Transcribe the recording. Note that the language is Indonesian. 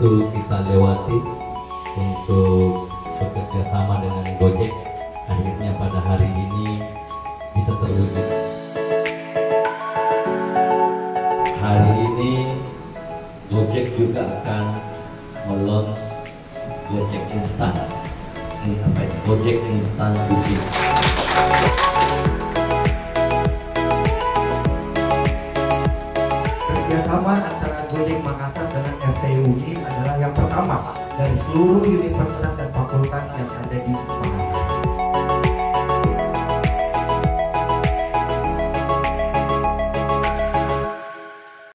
dulu kita lewati untuk bekerja sama dengan Gojek akhirnya pada hari ini bisa terwujud. Hari ini Gojek juga akan melons Gojek Instan. Ini apa? Gojek Instan Booking Kerjasama Gojek Makassar dengan FTU ini adalah yang pertama dari seluruh universitas